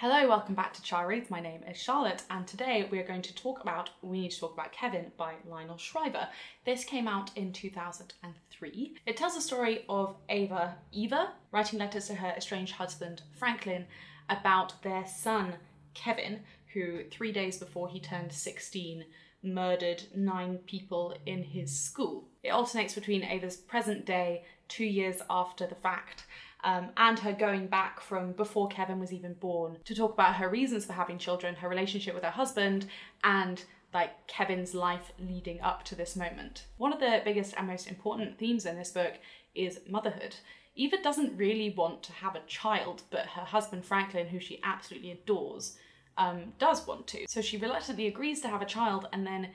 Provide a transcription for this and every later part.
Hello, welcome back to Chareads. My name is Charlotte, and today we are going to talk about We Need to Talk About Kevin by Lionel Shriver. This came out in 2003. It tells the story of Ava Eva writing letters to her estranged husband Franklin about their son Kevin, who three days before he turned 16 murdered nine people in his school. It alternates between Ava's present day, two years after the fact, um, and her going back from before Kevin was even born to talk about her reasons for having children, her relationship with her husband, and like Kevin's life leading up to this moment. One of the biggest and most important themes in this book is motherhood. Eva doesn't really want to have a child, but her husband Franklin, who she absolutely adores, um, does want to. So she reluctantly agrees to have a child and then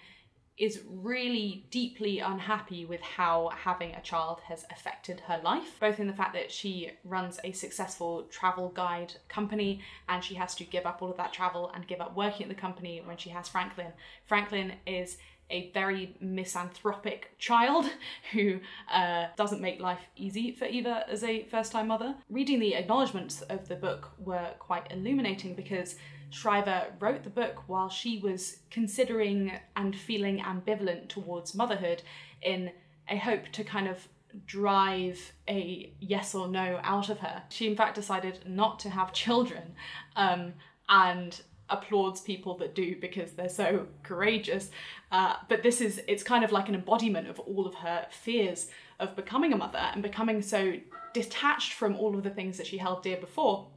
is really deeply unhappy with how having a child has affected her life, both in the fact that she runs a successful travel guide company and she has to give up all of that travel and give up working at the company when she has Franklin. Franklin is a very misanthropic child who uh, doesn't make life easy for Eva as a first time mother. Reading the acknowledgements of the book were quite illuminating because Shriver wrote the book while she was considering and feeling ambivalent towards motherhood in a hope to kind of drive a yes or no out of her. She, in fact, decided not to have children um, and applauds people that do because they're so courageous. Uh, but this is, it's kind of like an embodiment of all of her fears of becoming a mother and becoming so detached from all of the things that she held dear before.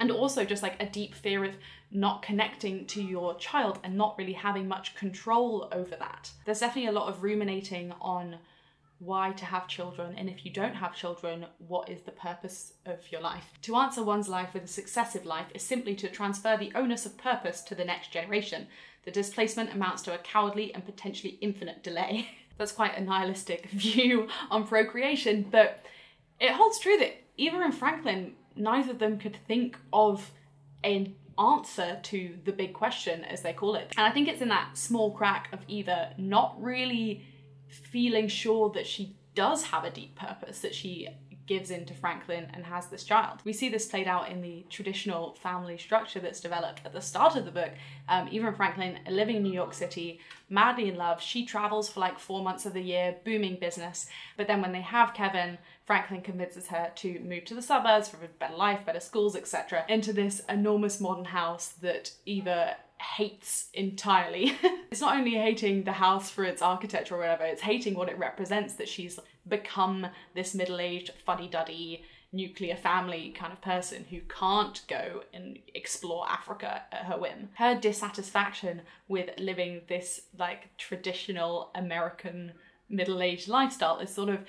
And also just like a deep fear of not connecting to your child and not really having much control over that. There's definitely a lot of ruminating on why to have children, and if you don't have children, what is the purpose of your life? To answer one's life with a successive life is simply to transfer the onus of purpose to the next generation. The displacement amounts to a cowardly and potentially infinite delay. That's quite a nihilistic view on procreation, but it holds true that Eva and Franklin, neither of them could think of an answer to the big question, as they call it. And I think it's in that small crack of Eva not really feeling sure that she does have a deep purpose, that she gives in to Franklin and has this child. We see this played out in the traditional family structure that's developed at the start of the book. Um, Eva Franklin living in New York City, madly in love. She travels for like four months of the year, booming business. But then when they have Kevin, Franklin convinces her to move to the suburbs for a better life, better schools, etc., into this enormous modern house that Eva hates entirely. it's not only hating the house for its architecture or whatever, it's hating what it represents that she's become this middle aged, fuddy duddy, nuclear family kind of person who can't go and explore Africa at her whim. Her dissatisfaction with living this like traditional American middle aged lifestyle is sort of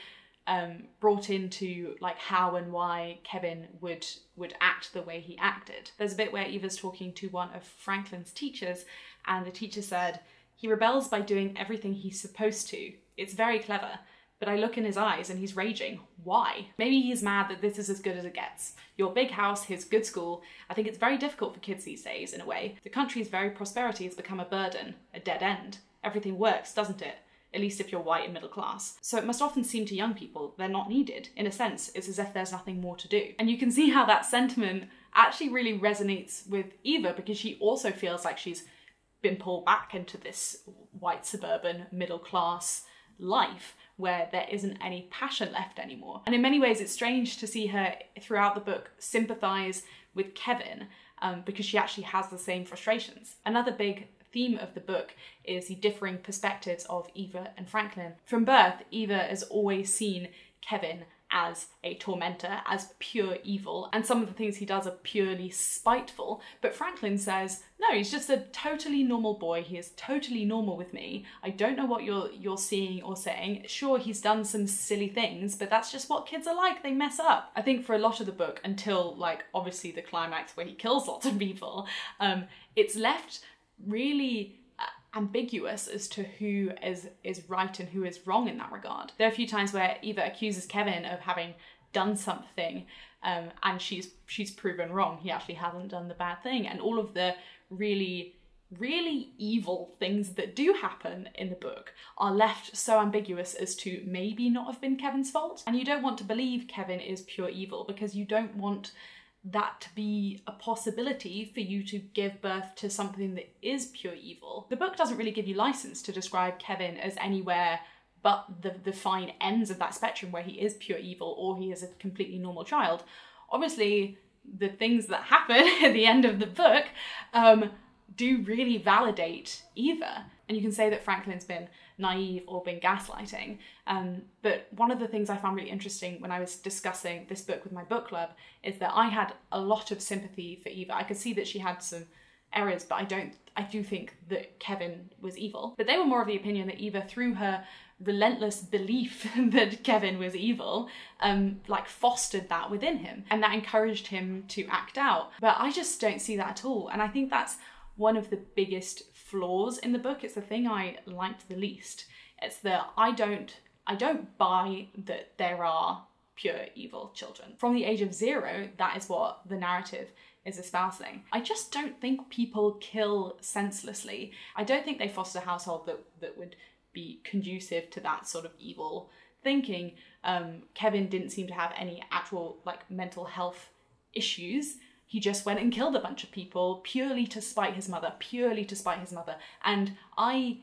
um, brought into like how and why Kevin would would act the way he acted. There's a bit where Eva's talking to one of Franklin's teachers, and the teacher said he rebels by doing everything he's supposed to. It's very clever, but I look in his eyes and he's raging. Why? Maybe he's mad that this is as good as it gets. Your big house, his good school. I think it's very difficult for kids these days, in a way. The country's very prosperity has become a burden, a dead end. Everything works, doesn't it? At least if you're white and middle class. So it must often seem to young people they're not needed. In a sense, it's as if there's nothing more to do. And you can see how that sentiment actually really resonates with Eva because she also feels like she's been pulled back into this white suburban middle class life where there isn't any passion left anymore. And in many ways, it's strange to see her throughout the book sympathize with Kevin um, because she actually has the same frustrations. Another big theme of the book is the differing perspectives of Eva and Franklin. From birth, Eva has always seen Kevin as a tormentor, as pure evil, and some of the things he does are purely spiteful. But Franklin says, no, he's just a totally normal boy. He is totally normal with me. I don't know what you're you're seeing or saying. Sure, he's done some silly things, but that's just what kids are like. They mess up. I think for a lot of the book, until like obviously the climax where he kills lots of people, um, it's left really uh, ambiguous as to who is is right and who is wrong in that regard. There are a few times where Eva accuses Kevin of having done something um, and she's she's proven wrong. He actually hasn't done the bad thing, and all of the really really evil things that do happen in the book are left so ambiguous as to maybe not have been Kevin's fault. And you don't want to believe Kevin is pure evil because you don't want that to be a possibility for you to give birth to something that is pure evil. The book doesn't really give you license to describe Kevin as anywhere but the, the fine ends of that spectrum where he is pure evil or he is a completely normal child. Obviously, the things that happen at the end of the book um, do really validate either. And you can say that Franklin's been naive or been gaslighting. Um, but one of the things I found really interesting when I was discussing this book with my book club is that I had a lot of sympathy for Eva. I could see that she had some errors, but I don't. I do think that Kevin was evil. But they were more of the opinion that Eva, through her relentless belief that Kevin was evil, um, like fostered that within him, and that encouraged him to act out. But I just don't see that at all, and I think that's one of the biggest flaws in the book. It's the thing I liked the least. It's that I don't I don't buy that there are pure evil children. From the age of zero, that is what the narrative is espousing. I just don't think people kill senselessly. I don't think they foster a household that, that would be conducive to that sort of evil thinking. Um, Kevin didn't seem to have any actual like mental health issues. He just went and killed a bunch of people purely to spite his mother, purely to spite his mother. And I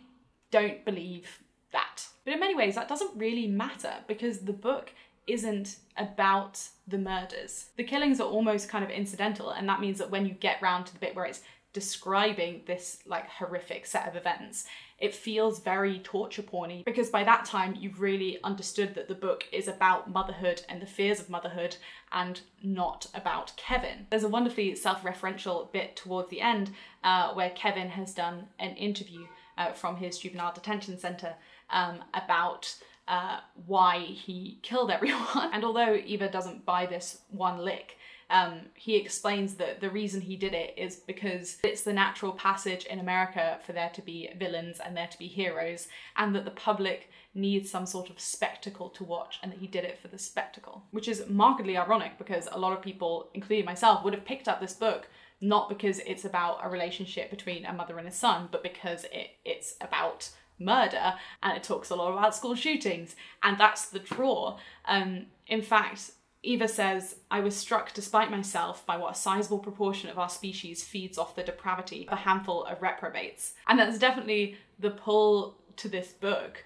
don't believe that. But in many ways, that doesn't really matter because the book isn't about the murders. The killings are almost kind of incidental, and that means that when you get round to the bit where it's describing this like horrific set of events, it feels very torture porny because by that time you've really understood that the book is about motherhood and the fears of motherhood and not about Kevin. There's a wonderfully self-referential bit towards the end uh, where Kevin has done an interview uh, from his juvenile detention centre um, about uh, why he killed everyone. And although Eva doesn't buy this one lick, um, he explains that the reason he did it is because it's the natural passage in America for there to be villains and there to be heroes, and that the public needs some sort of spectacle to watch, and that he did it for the spectacle. Which is markedly ironic because a lot of people, including myself, would have picked up this book not because it's about a relationship between a mother and a son, but because it, it's about murder and it talks a lot about school shootings and that's the draw um, in fact eva says i was struck despite myself by what a sizable proportion of our species feeds off the depravity of a handful of reprobates. And that's definitely the pull to this book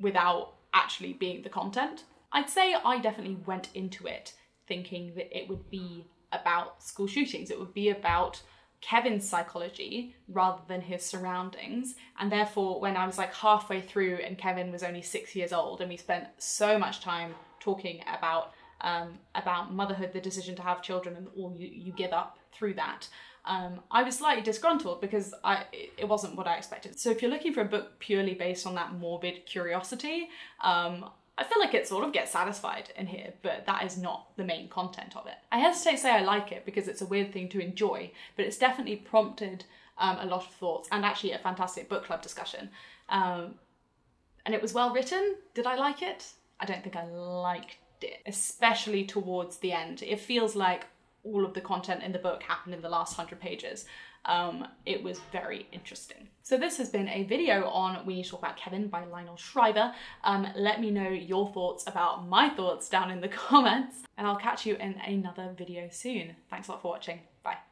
without actually being the content. I'd say i definitely went into it thinking that it would be about school shootings. It would be about Kevin's psychology rather than his surroundings. And therefore, when I was like halfway through and Kevin was only six years old, and we spent so much time talking about um, about motherhood, the decision to have children, and all you, you give up through that. Um, I was slightly disgruntled because I it wasn't what I expected. So if you're looking for a book purely based on that morbid curiosity, um, I feel like it sort of gets satisfied in here, but that is not the main content of it. I hesitate to say I like it because it's a weird thing to enjoy, but it's definitely prompted um, a lot of thoughts and actually a fantastic book club discussion. Um, and it was well written. Did I like it? I don't think I liked it, especially towards the end. It feels like all of the content in the book happened in the last hundred pages. Um, it was very interesting. So this has been a video on We Need to Talk About Kevin by Lionel Shriver. Um, let me know your thoughts about my thoughts down in the comments and I'll catch you in another video soon. Thanks a lot for watching. Bye.